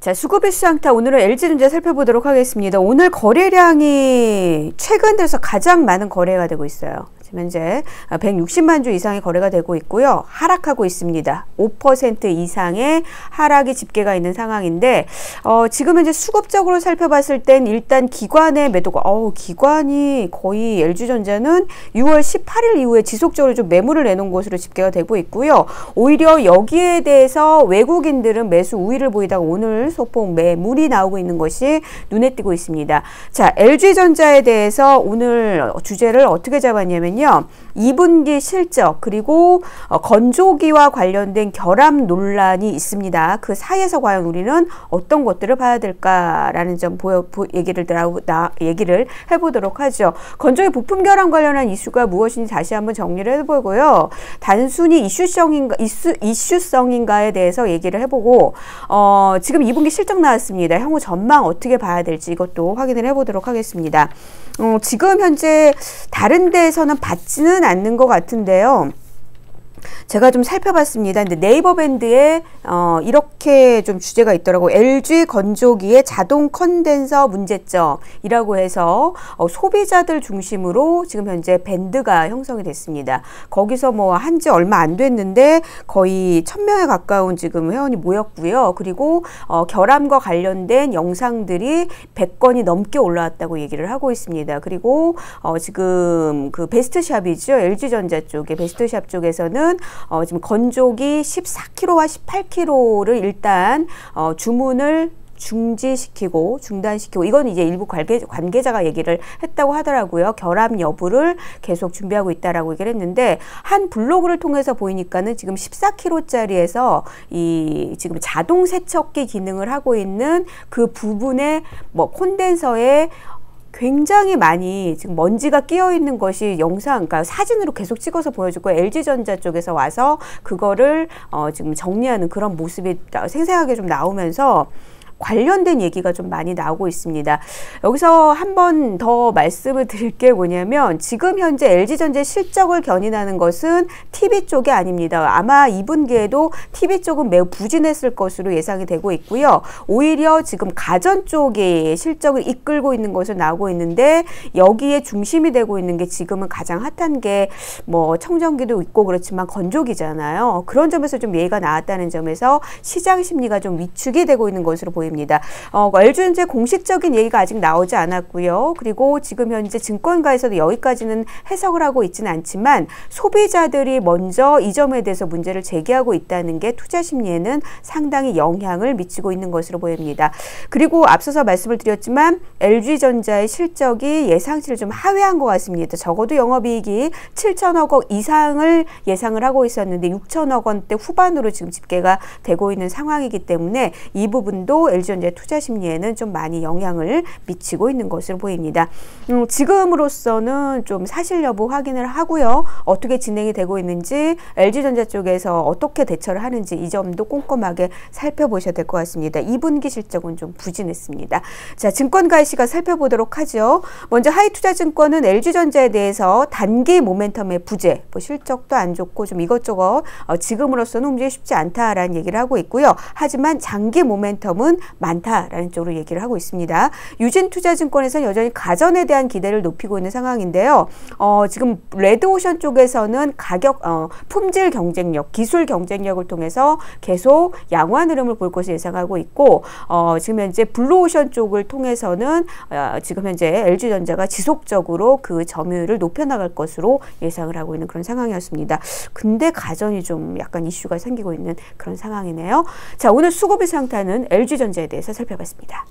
자, 수급일수 상타 오늘은 LG전자 살펴보도록 하겠습니다. 오늘 거래량이 최근 들어서 가장 많은 거래가 되고 있어요. 현재 160만 주 이상의 거래가 되고 있고요. 하락하고 있습니다. 5% 이상의 하락이 집계가 있는 상황인데 어, 지금 현재 수급적으로 살펴봤을 땐 일단 기관의 매도가 어 기관이 거의 LG전자는 6월 18일 이후에 지속적으로 좀 매물을 내놓은 것으로 집계가 되고 있고요. 오히려 여기에 대해서 외국인들은 매수 우위를 보이다가 오늘 소폭 매물이 나오고 있는 것이 눈에 띄고 있습니다. 자, LG전자에 대해서 오늘 주제를 어떻게 잡았냐면 보면요. 2분기 실적 그리고 어, 건조기와 관련된 결함 논란이 있습니다. 그 사이에서 과연 우리는 어떤 것들을 봐야 될까라는 점 보여, 보, 얘기를 나, 얘기를 해보도록 하죠. 건조기 부품 결함 관련한 이슈가 무엇인지 다시 한번 정리를 해보고요. 단순히 이슈성인가 이슈, 이슈성인가에 대해서 얘기를 해보고 어, 지금 2분기 실적 나왔습니다. 향후 전망 어떻게 봐야 될지 이것도 확인을 해보도록 하겠습니다. 어, 지금 현재 다른 데에서는 받지는 않는 것 같은데요. 제가 좀 살펴봤습니다. 근데 네이버 밴드에 어, 이렇게 좀 주제가 있더라고. LG 건조기의 자동 컨덴서 문제점이라고 해서 어, 소비자들 중심으로 지금 현재 밴드가 형성이 됐습니다. 거기서 뭐 한 지 얼마 안 됐는데 거의 천명에 가까운 지금 회원이 모였고요. 그리고 어, 결함과 관련된 영상들이 100건이 넘게 올라왔다고 얘기를 하고 있습니다. 그리고 어, 지금 그 베스트샵이죠. LG전자 쪽에 베스트샵 쪽에서는 어, 지금 건조기 14kg와 18kg를 일단 어, 주문을 중지시키고 중단시키고 이건 이제 일부 관계, 관계자가 얘기를 했다고 하더라고요. 결함 여부를 계속 준비하고 있다라고 얘기를 했는데 한 블로그를 통해서 보이니까는 지금 14kg짜리에서 이 지금 자동 세척기 기능을 하고 있는 그 부분에 뭐 콘덴서에 굉장히 많이 지금 먼지가 끼어 있는 것이 영상, 그러니까 사진으로 계속 찍어서 보여주고 LG전자 쪽에서 와서 그거를 어 지금 정리하는 그런 모습이 생생하게 좀 나오면서 관련된 얘기가 좀 많이 나오고 있습니다. 여기서 한 번 더 말씀을 드릴 게 뭐냐면 지금 현재 LG전자의 실적을 견인하는 것은 TV 쪽이 아닙니다. 아마 2분기에도 TV 쪽은 매우 부진했을 것으로 예상이 되고 있고요. 오히려 지금 가전 쪽에 실적을 이끌고 있는 것으로 나오고 있는데 여기에 중심이 되고 있는 게 지금은 가장 핫한 게 뭐 청정기도 있고 그렇지만 건조기잖아요. 그런 점에서 좀 예가 나왔다는 점에서 시장 심리가 좀 위축이 되고 있는 것으로 보입니다. 보입니다. 어, LG전자 공식적인 얘기가 아직 나오지 않았고요. 그리고 지금 현재 증권가에서도 여기까지는 해석을 하고 있지는 않지만 소비자들이 먼저 이 점에 대해서 문제를 제기하고 있다는 게 투자 심리에는 상당히 영향을 미치고 있는 것으로 보입니다. 그리고 앞서서 말씀을 드렸지만 LG전자의 실적이 예상치를 좀 하회한 것 같습니다. 적어도 영업이익이 7천억 원 이상을 예상을 하고 있었는데 6천억 원대 후반으로 지금 집계가 되고 있는 상황이기 때문에 이 부분도 LG전자의 투자 심리에는 좀 많이 영향을 미치고 있는 것으로 보입니다. 음, 지금으로서는 좀 사실 여부 확인을 하고요. 어떻게 진행이 되고 있는지 LG전자 쪽에서 어떻게 대처를 하는지 이 점도 꼼꼼하게 살펴보셔야 될 것 같습니다. 2분기 실적은 좀 부진했습니다. 자, 증권가의 시가 살펴보도록 하죠. 먼저 하이투자증권은 LG전자에 대해서 단기 모멘텀의 부재, 뭐 실적도 안 좋고 좀 이것저것 어, 지금으로서는 움직이기 쉽지 않다라는 얘기를 하고 있고요. 하지만 장기 모멘텀은 많다라는 쪽으로 얘기를 하고 있습니다. 유진투자증권에서는 여전히 가전에 대한 기대를 높이고 있는 상황인데요. 어, 지금 레드오션 쪽에서는 가격, 어, 품질 경쟁력, 기술 경쟁력을 통해서 계속 양호한 흐름을 볼 것을 예상하고 있고 어, 지금 현재 블루오션 쪽을 통해서는 어, 지금 현재 LG전자가 지속적으로 그 점유율을 높여나갈 것으로 예상을 하고 있는 그런 상황이었습니다. 근데 가전이 좀 약간 이슈가 생기고 있는 그런 상황이네요. 자, 오늘 수급의 상태는 LG전자 문제에 대해서 살펴봤습니다.